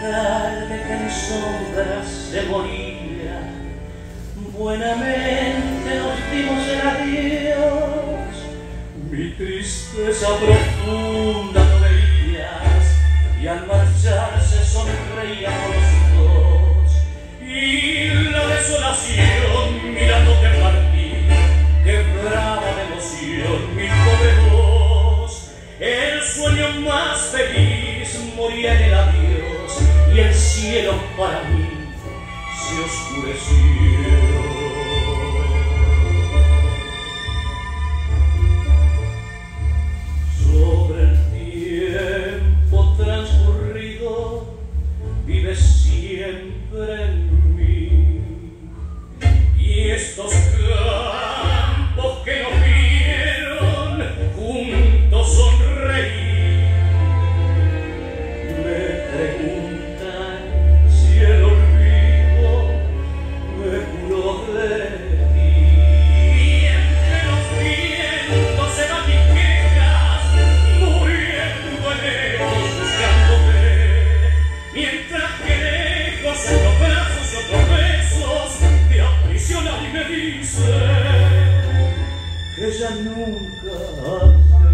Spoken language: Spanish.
tarde que en sombras se moría, buenamente nos dimos el adiós. Mi tristeza profunda no veías y al marcharse sonreíamos los dos. Y la desolación mirándote partir, quebraba de emoción mi pobre voz. El sueño más feliz moría en el adiós y el cielo para mí se oscureció. Sobre el tiempo transcurrido vive siempre en mí dizer que já nunca